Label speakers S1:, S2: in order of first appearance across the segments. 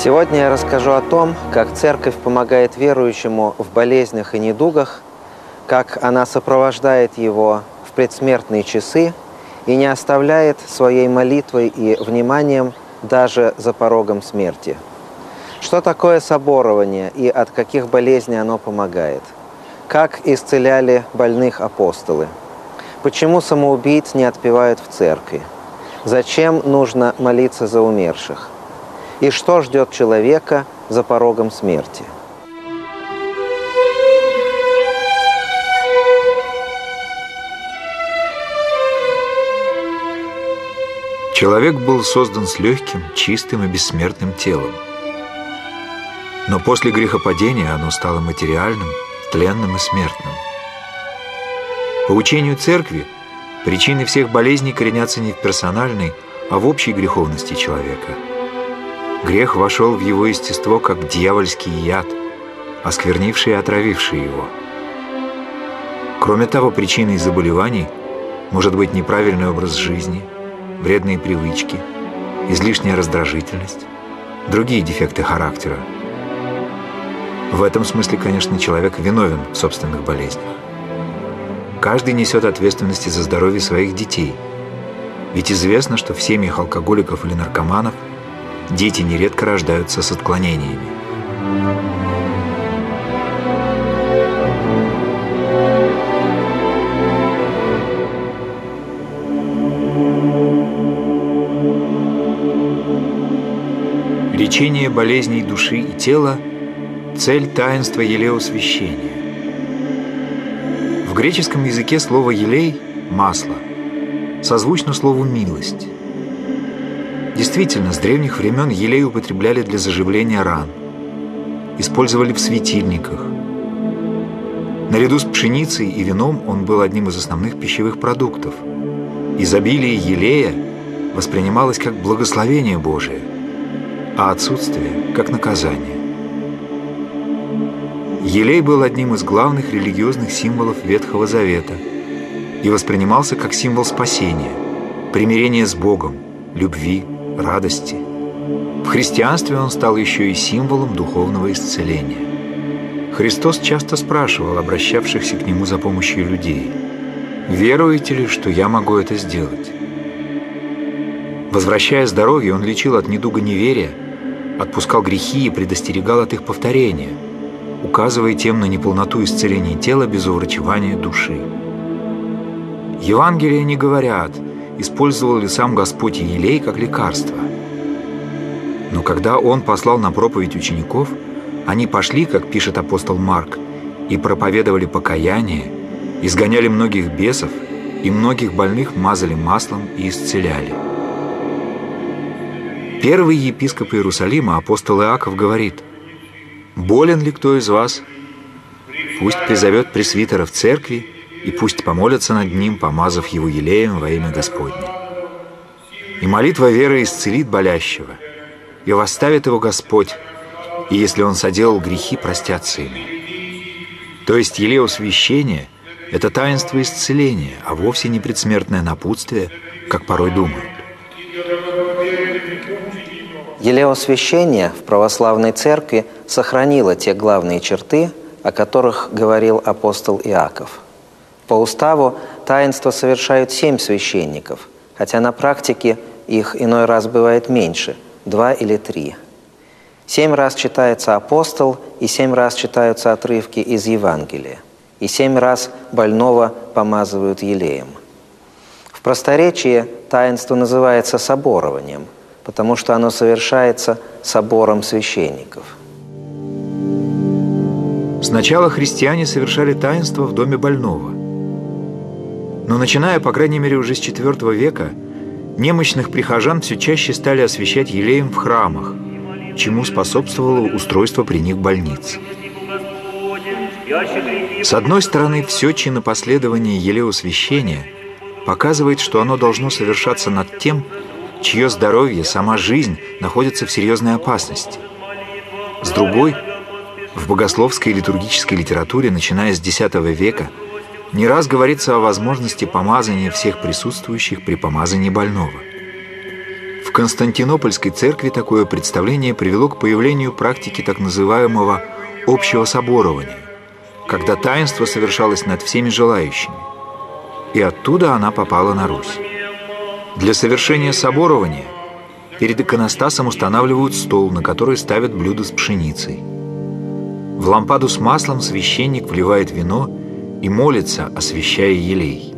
S1: Сегодня я расскажу о том, как церковь помогает верующему в болезнях и недугах, как она сопровождает его в предсмертные часы и не оставляет своей молитвой и вниманием даже за порогом смерти. Что такое соборование и от каких болезней оно помогает? Как исцеляли больных апостолы? Почему самоубийц не отпевают в церкви? Зачем нужно молиться за умерших? И что ждет человека за порогом смерти.
S2: Человек был создан с легким, чистым и бессмертным телом. Но после грехопадения оно стало материальным, тленным и смертным. По учению церкви, причины всех болезней коренятся не в персональной, а в общей греховности человека – Грех вошел в его естество, как дьявольский яд, осквернивший и отравивший его. Кроме того, причиной заболеваний может быть неправильный образ жизни, вредные привычки, излишняя раздражительность, другие дефекты характера. В этом смысле, конечно, человек виновен в собственных болезнях. Каждый несет ответственность за здоровье своих детей. Ведь известно, что в семьях алкоголиков или наркоманов – дети нередко рождаются с отклонениями. Лечение болезней души и тела – цель таинства елеосвящения. В греческом языке слово «елей» – «масло» созвучно слову «милость». Действительно, с древних времен елей употребляли для заживления ран, использовали в светильниках. Наряду с пшеницей и вином он был одним из основных пищевых продуктов. Изобилие елея воспринималось как благословение Божие, а отсутствие – как наказание. Елей был одним из главных религиозных символов Ветхого Завета и воспринимался как символ спасения, примирения с Богом, любви, радости. В христианстве он стал еще и символом духовного исцеления. Христос часто спрашивал обращавшихся к Нему за помощью людей, «Веруете ли, что я могу это сделать?» Возвращая здоровье, он лечил от недуга неверия, отпускал грехи и предостерегал от их повторения, указывая тем на неполноту исцеления тела без уврачевания души. Евангелия не говорят – использовал ли сам Господь елей как лекарство. Но когда Он послал на проповедь учеников, они пошли, как пишет апостол Марк, и проповедовали покаяние, изгоняли многих бесов, и многих больных мазали маслом и исцеляли. Первый епископ Иерусалима, апостол Иаков, говорит, «Болен ли кто из вас? Пусть призовет пресвитера в церкви, и пусть помолятся над ним, помазав его елеем во имя Господне. И молитва веры исцелит болящего, и восставит его Господь, и если он соделал грехи, простятся ему. То есть елеосвящение – это таинство исцеления, а вовсе не предсмертное напутствие, как порой думают.
S1: Елеосвящение в православной церкви сохранило те главные черты, о которых говорил апостол Иаков – по уставу таинство совершают семь священников, хотя на практике их иной раз бывает меньше – два или три. Семь раз читается апостол, и семь раз читаются отрывки из Евангелия, и семь раз больного помазывают елеем. В просторечии таинство называется соборованием, потому что оно совершается собором священников.
S2: Сначала христиане совершали таинство в доме больного. Но начиная, по крайней мере, уже с IV века, немощных прихожан все чаще стали освещать елеем в храмах, чему способствовало устройство при них больниц. С одной стороны, все чинопоследование елеосвящения показывает, что оно должно совершаться над тем, чье здоровье, сама жизнь находятся в серьезной опасности. С другой, в богословской и литургической литературе, начиная с X века, не раз говорится о возможности помазания всех присутствующих при помазании больного. В Константинопольской церкви такое представление привело к появлению практики так называемого общего соборования, когда таинство совершалось над всеми желающими. И оттуда она попала на Русь. Для совершения соборования перед иконостасом устанавливают стол, на который ставят блюдо с пшеницей. В лампаду с маслом священник вливает вино и молится, освящая елей.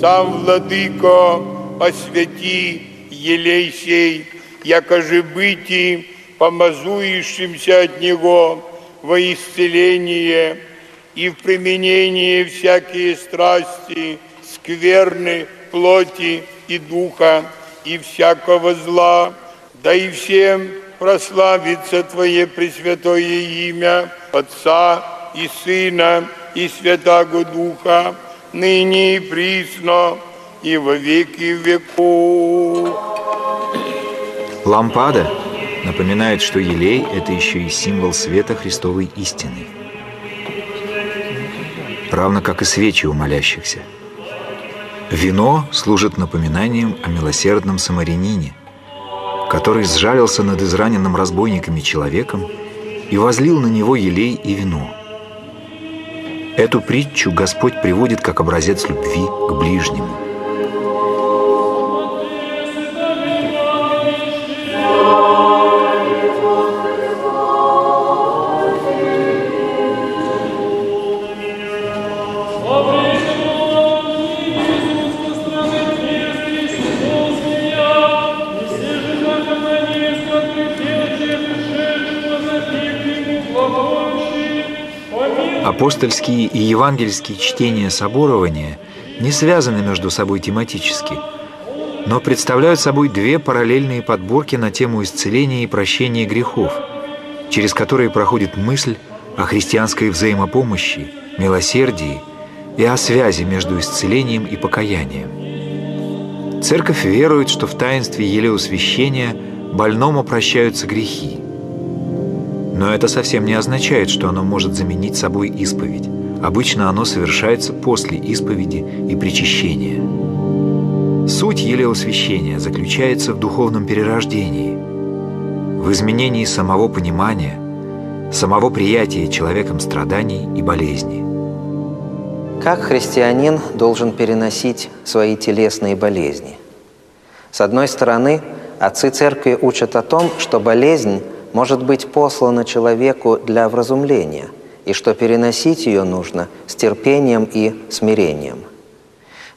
S3: Сам, Владыко, освяти елей сей, якоже быти, помазующимся от него во исцеление и в применении всякие страсти, скверны, плоти и духа, и всякого зла, да и всем прославится Твое Пресвятое имя Отца и Сына и Святаго Духа, ныне и присно, и во веки веков.
S2: Лампада напоминает, что елей – это еще и символ света Христовой истины. Равно как и свечи у молящихся. Вино служит напоминанием о милосердном самарянине, который сжалился над израненным разбойниками человеком и возлил на него елей и вино. Эту притчу Господь приводит как образец любви к ближнему – Апостольские и евангельские чтения соборования не связаны между собой тематически, но представляют собой две параллельные подборки на тему исцеления и прощения грехов, через которые проходит мысль о христианской взаимопомощи, милосердии и о связи между исцелением и покаянием. Церковь верует, что в таинстве елеосвящения больному прощаются грехи – но это совсем не означает, что оно может заменить собой исповедь. Обычно оно совершается после исповеди и причащения. Суть елеосвящения заключается в духовном перерождении, в изменении самого понимания, самого приятия человеком страданий и болезней.
S1: Как христианин должен переносить свои телесные болезни? С одной стороны, отцы церкви учат о том, что болезнь – может быть послана человеку для вразумления, и что переносить ее нужно с терпением и смирением.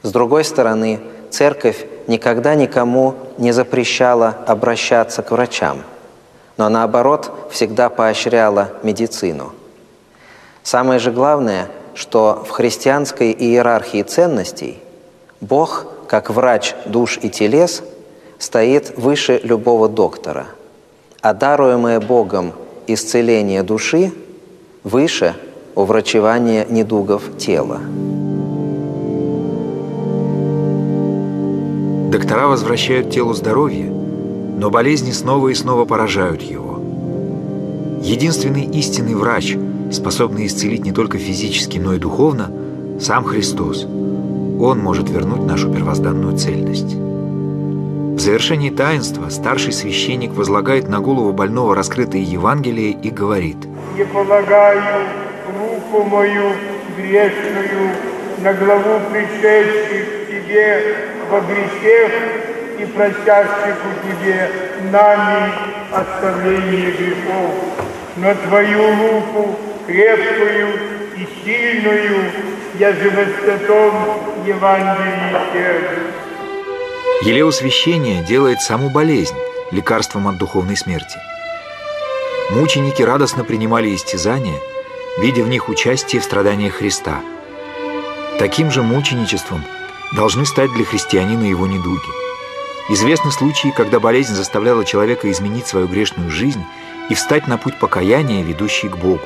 S1: С другой стороны, Церковь никогда никому не запрещала обращаться к врачам, но наоборот всегда поощряла медицину. Самое же главное, что в христианской иерархии ценностей Бог, как врач душ и телес, стоит выше любого доктора – а даруемое Богом исцеление души выше уврачевания недугов тела.
S2: Доктора возвращают телу здоровье, но болезни снова и снова поражают его. Единственный истинный врач, способный исцелить не только физически, но и духовно, сам Христос. Он может вернуть нашу первозданную цельность. В завершении таинства старший священник возлагает на голову больного раскрытое Евангелие и говорит
S3: «Не полагаю руку мою грешную на главу пришедших к Тебе во грехах и просящих у Тебе нами оставление грехов, но Твою руку крепкую и сильную я же во святом Евангелии сердце
S2: Елеосвящение делает саму болезнь лекарством от духовной смерти. Мученики радостно принимали истязания, видя в них участие в страданиях Христа. Таким же мученичеством должны стать для христианина его недуги. Известны случаи, когда болезнь заставляла человека изменить свою грешную жизнь и встать на путь покаяния, ведущий к Богу.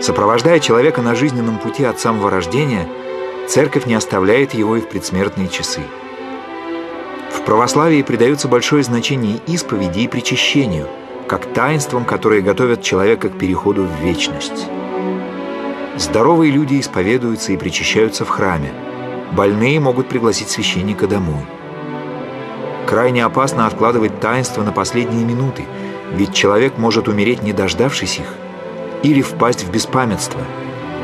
S2: Сопровождая человека на жизненном пути от самого рождения, церковь не оставляет его и в предсмертные часы. В православии придается большое значение исповеди и причащению, как таинствам, которые готовят человека к переходу в вечность. Здоровые люди исповедуются и причащаются в храме. Больные могут пригласить священника домой. Крайне опасно откладывать таинство на последние минуты, ведь человек может умереть, не дождавшись их, или впасть в беспамятство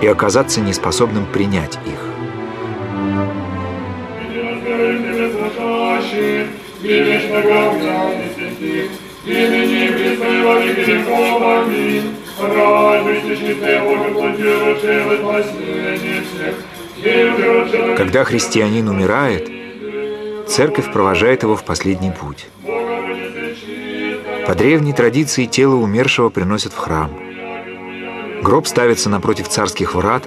S2: и оказаться неспособным принять их. Имени Христа и во веки веков. Аминь. Когда христианин умирает, церковь провожает его в последний путь. По древней традиции тело умершего приносят в храм. Гроб ставится напротив царских врат,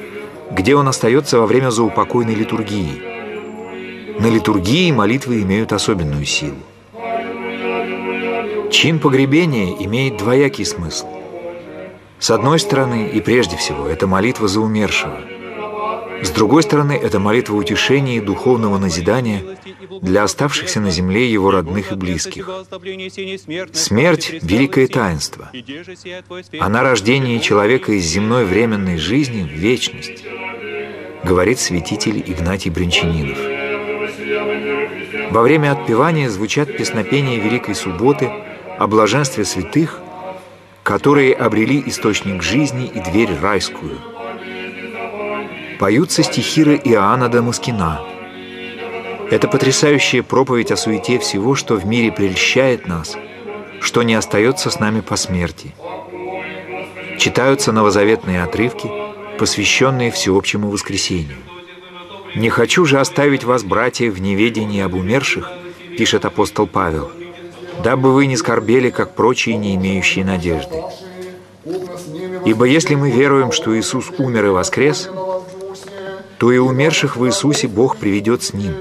S2: где он остается во время заупокойной литургии. На литургии молитвы имеют особенную силу. Чин погребения имеет двоякий смысл. С одной стороны, и прежде всего, это молитва за умершего. С другой стороны, это молитва утешения и духовного назидания для оставшихся на земле его родных и близких. Смерть — великое таинство. Она рождение человека из земной временной жизни в вечность, говорит святитель Игнатий Бринчанинов. Во время отпевания звучат песнопения Великой Субботы о блаженстве святых — которые обрели источник жизни и дверь райскую. Поются стихиры Иоанна Дамаскина. Это потрясающая проповедь о суете всего, что в мире прельщает нас, что не остается с нами по смерти. Читаются новозаветные отрывки, посвященные всеобщему воскресению. «Не хочу же оставить вас, братья, в неведении об умерших», пишет апостол Павел – дабы вы не скорбели, как прочие, не имеющие надежды. Ибо если мы веруем, что Иисус умер и воскрес, то и умерших в Иисусе Бог приведет с Ним.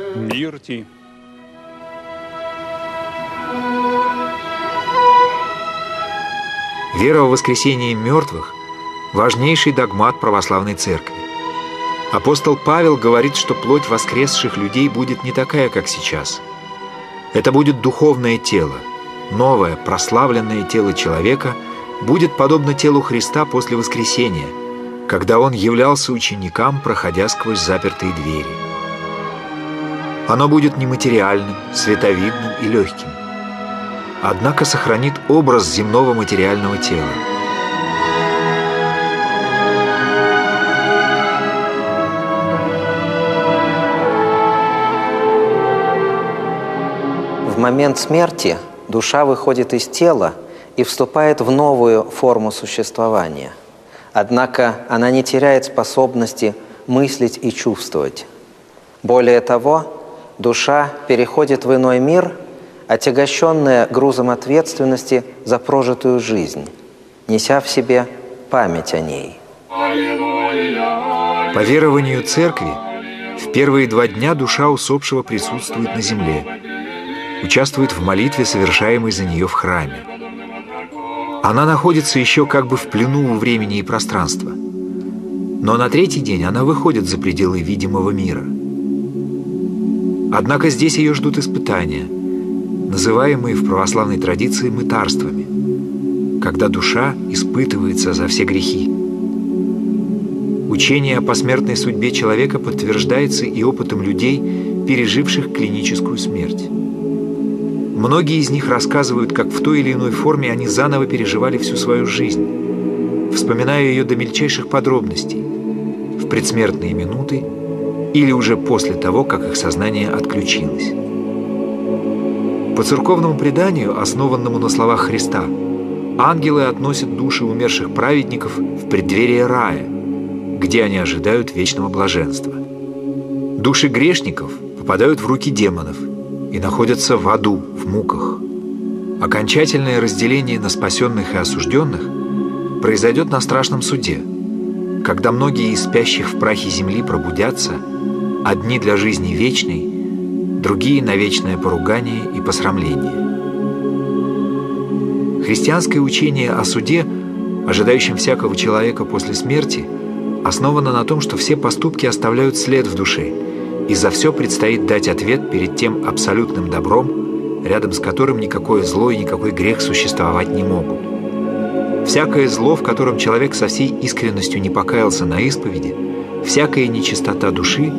S2: Вера в воскресение мертвых – важнейший догмат православной церкви. Апостол Павел говорит, что плоть воскресших людей будет не такая, как сейчас. Это будет духовное тело – новое, прославленное тело человека будет подобно телу Христа после воскресения, когда Он являлся ученикам, проходя сквозь запертые двери. Оно будет нематериальным, световидным и легким, однако сохранит образ земного материального тела.
S1: В момент смерти – душа выходит из тела и вступает в новую форму существования. Однако она не теряет способности мыслить и чувствовать. Более того, душа переходит в иной мир, отягощенная грузом ответственности за прожитую жизнь, неся в себе память о ней.
S2: По верованию церкви, в первые два дня душа усопшего присутствует на земле – участвует в молитве, совершаемой за нее в храме. Она находится еще как бы в плену у времени и пространства. Но на третий день она выходит за пределы видимого мира. Однако здесь ее ждут испытания, называемые в православной традиции мытарствами, когда душа испытывается за все грехи. Учение о посмертной судьбе человека подтверждается и опытом людей, переживших клиническую смерть. Многие из них рассказывают, как в той или иной форме они заново переживали всю свою жизнь, вспоминая ее до мельчайших подробностей, в предсмертные минуты или уже после того, как их сознание отключилось. По церковному преданию, основанному на словах Христа, ангелы относят души умерших праведников в преддверие рая, где они ожидают вечного блаженства. Души грешников попадают в руки демонов – и находятся в аду, в муках. Окончательное разделение на спасенных и осужденных произойдет на страшном суде, когда многие из спящих в прахе земли пробудятся, одни для жизни вечной, другие на вечное поругание и посрамление. Христианское учение о суде, ожидающем всякого человека после смерти, основано на том, что все поступки оставляют след в душе – и за все предстоит дать ответ перед тем абсолютным добром, рядом с которым никакое зло и никакой грех существовать не могут. Всякое зло, в котором человек со всей искренностью не покаялся на исповеди, всякая нечистота души,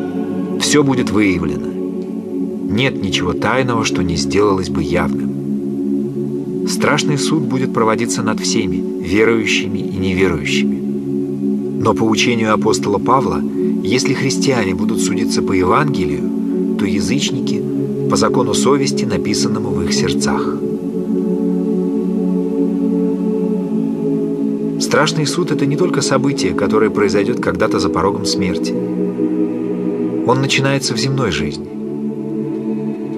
S2: все будет выявлено. нет ничего тайного, что не сделалось бы явным. Страшный суд будет проводиться над всеми, верующими и неверующими. Но по учению апостола Павла, если христиане будут судиться по Евангелию, то язычники – по закону совести, написанному в их сердцах. Страшный суд – это не только событие, которое произойдет когда-то за порогом смерти. Он начинается в земной жизни.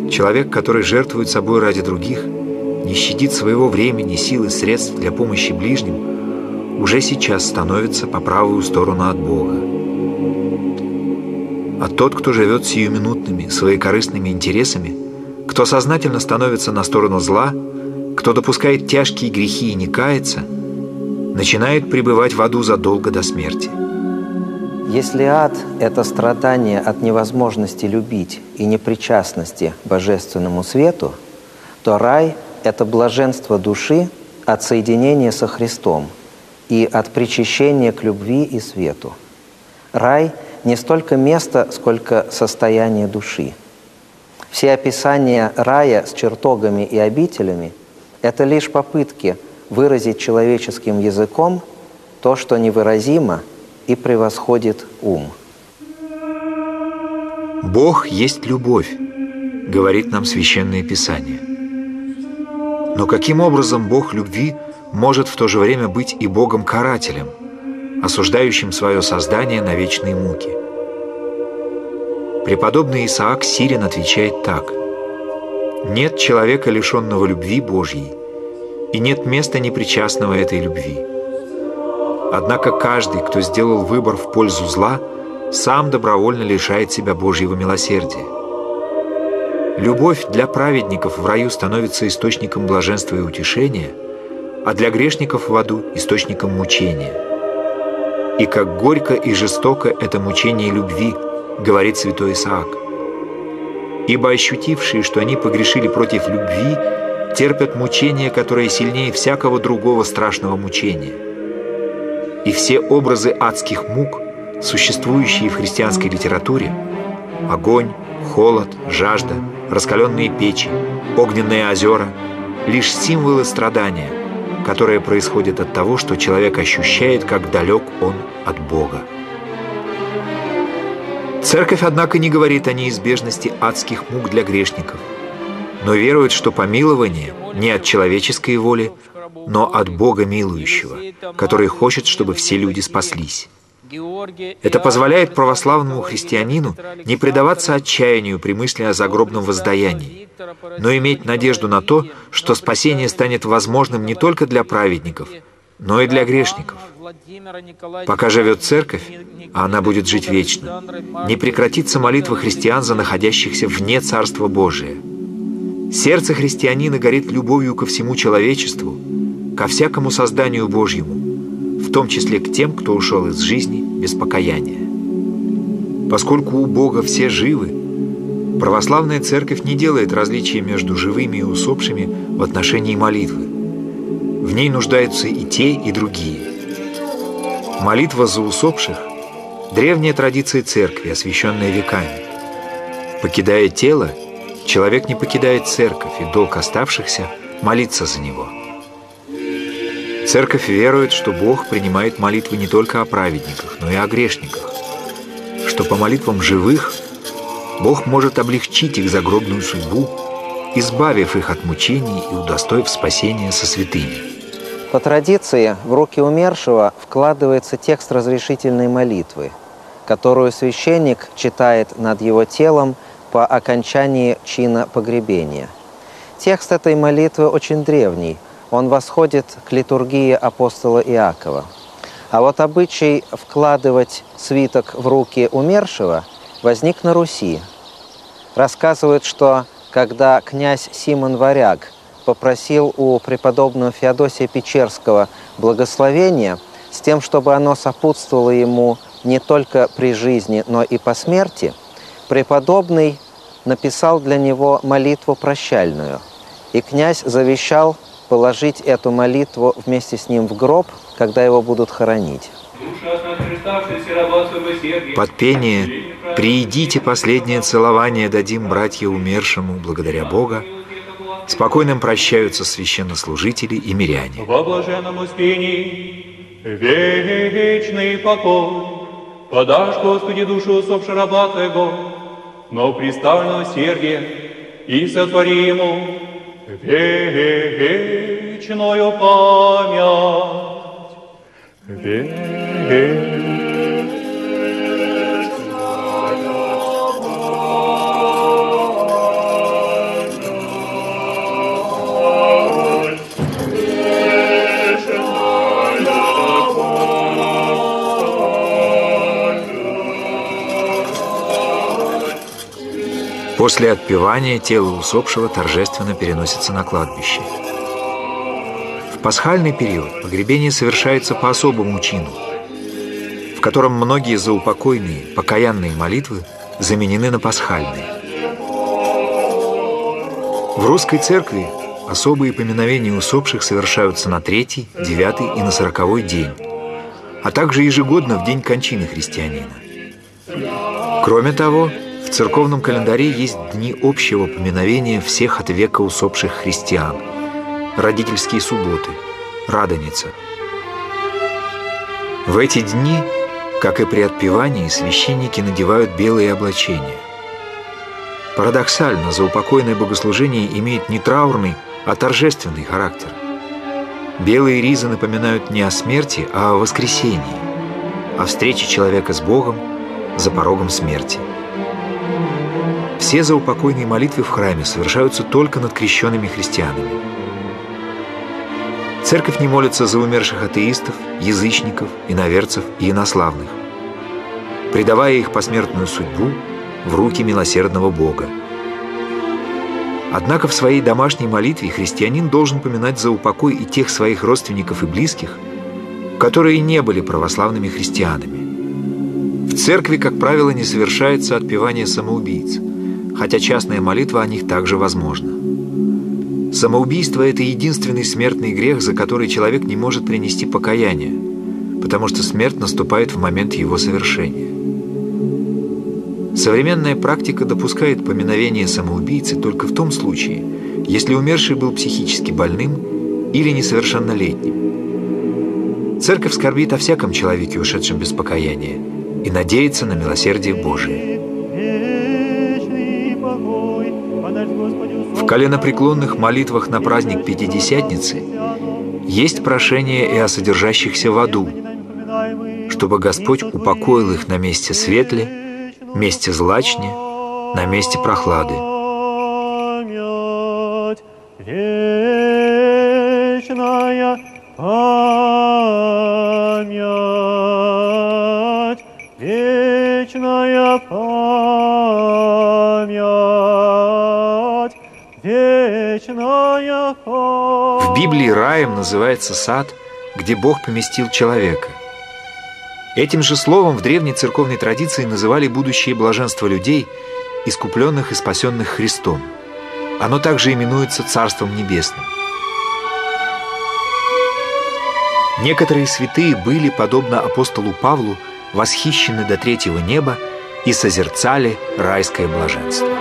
S2: Человек, который жертвует собой ради других, не щадит своего времени, сил и средств для помощи ближним, уже сейчас становится по правую сторону от Бога. А тот, кто живет сиюминутными, своекорыстными интересами, кто сознательно становится на сторону зла, кто допускает тяжкие грехи и не кается – начинает пребывать в аду задолго до смерти.
S1: Если ад – это страдание от невозможности любить и непричастности божественному свету, то рай – это блаженство души от соединения со Христом и от причащения к любви и свету. Рай – не столько место, сколько состояние души. Все описания рая с чертогами и обителями – это лишь попытки – выразить человеческим языком то, что невыразимо и превосходит ум.
S2: Бог есть любовь, говорит нам Священное Писание. Но каким образом Бог любви может в то же время быть и Богом-карателем, осуждающим свое создание на вечные муки? Преподобный Исаак Сирин отвечает так. «Нет человека, лишенного любви Божьей, и нет места непричастного этой любви. Однако каждый, кто сделал выбор в пользу зла, сам добровольно лишает себя Божьего милосердия. Любовь для праведников в раю становится источником блаженства и утешения, а для грешников в аду – источником мучения. И как горько и жестоко это мучение любви, говорит святой Исаак. Ибо ощутившие, что они погрешили против любви, терпят мучения, которые сильнее всякого другого страшного мучения. И все образы адских мук, существующие в христианской литературе, огонь, холод, жажда, раскаленные печи, огненные озера, лишь символы страдания, которые происходят от того, что человек ощущает, как далек он от Бога. Церковь, однако, не говорит о неизбежности адских мук для грешников – но веруют, что помилование не от человеческой воли, но от Бога милующего, который хочет, чтобы все люди спаслись. Это позволяет православному христианину не предаваться отчаянию при мысли о загробном воздаянии, но иметь надежду на то, что спасение станет возможным не только для праведников, но и для грешников. Пока живет церковь, а она будет жить вечно, не прекратится молитва христиан за находящихся вне Царства Божия – Сердце христианина горит любовью ко всему человечеству, ко всякому созданию Божьему, в том числе к тем, кто ушел из жизни без покаяния. Поскольку у Бога все живы, православная церковь не делает различия между живыми и усопшими в отношении молитвы. В ней нуждаются и те, и другие. Молитва за усопших – древняя традиция церкви, освященная веками. Покидая тело – Человек не покидает церковь, и долг оставшихся – молиться за него. Церковь верует, что Бог принимает молитвы не только о праведниках, но и о грешниках, что по молитвам живых Бог может облегчить их загробную судьбу, избавив их от мучений и удостоив спасения со святыми.
S1: По традиции в руки умершего вкладывается текст разрешительной молитвы, которую священник читает над его телом – по окончании чина погребения. Текст этой молитвы очень древний. Он восходит к литургии апостола Иакова. А вот обычай вкладывать свиток в руки умершего возник на Руси. Рассказывают, что когда князь Симон Варяг попросил у преподобного Феодосия Печерского благословения с тем, чтобы оно сопутствовало ему не только при жизни, но и по смерти – преподобный написал для него молитву прощальную, и князь завещал положить эту молитву вместе с ним в гроб, когда его будут хоронить.
S2: Под пение Приидите последнее целование дадим братья умершему, благодаря Бога, спокойным прощаются священнослужители и миряне.
S4: Во блаженном успении вечный покой подашь, Господи, душу усопшего раба но пристального сердия и сотвори ему вечную память. Вечную
S2: После отпевания тело усопшего торжественно переносится на кладбище. В пасхальный период погребение совершается по особому чину, в котором многие заупокойные, покаянные молитвы заменены на пасхальные. В русской церкви особые поминовения усопших совершаются на третий, девятый и на сороковой день, а также ежегодно в день кончины христианина. Кроме того, в церковном календаре есть дни общего поминовения всех от века усопших христиан, родительские субботы, Радоница. В эти дни, как и при отпевании, священники надевают белые облачения. Парадоксально, заупокойное богослужение имеет не траурный, а торжественный характер. Белые ризы напоминают не о смерти, а о воскресении, о встрече человека с Богом за порогом смерти. Все заупокойные молитвы в храме совершаются только над крещенными христианами. Церковь не молится за умерших атеистов, язычников, иноверцев и инославных, предавая их посмертную судьбу в руки милосердного Бога. Однако в своей домашней молитве христианин должен поминать за упокой и тех своих родственников и близких, которые не были православными христианами. В церкви, как правило, не совершается отпевание самоубийц – хотя частная молитва о них также возможна. Самоубийство – это единственный смертный грех, за который человек не может принести покаяние, потому что смерть наступает в момент его совершения. Современная практика допускает поминовение самоубийцы только в том случае, если умерший был психически больным или несовершеннолетним. Церковь скорбит о всяком человеке, ушедшем без покаяния, и надеется на милосердие Божие. Коленопреклонных молитвах на праздник Пятидесятницы есть прошение и о содержащихся в аду, чтобы Господь упокоил их на месте светле, месте злачне, на месте прохлады. Раем называется сад, где Бог поместил человека. Этим же словом в древней церковной традиции называли будущее блаженство людей, искупленных и спасенных Христом. Оно также именуется Царством Небесным. Некоторые святые были, подобно апостолу Павлу, восхищены до третьего неба и созерцали райское блаженство.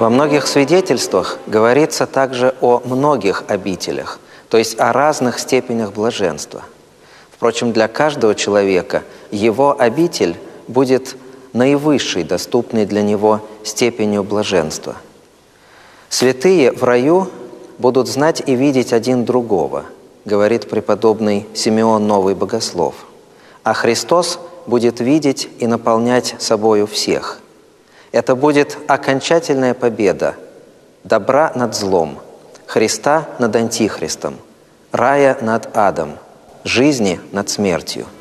S1: Во многих свидетельствах говорится также о многих обителях, то есть о разных степенях блаженства. Впрочем, для каждого человека его обитель будет наивысшей, доступной для него степенью блаженства. Святые в раю будут знать и видеть один другого, говорит преподобный Симеон Новый Богослов. А Христос будет видеть и наполнять собою всех. Это будет окончательная победа добра над злом, Христа над Антихристом, рая над адом, жизни над смертью –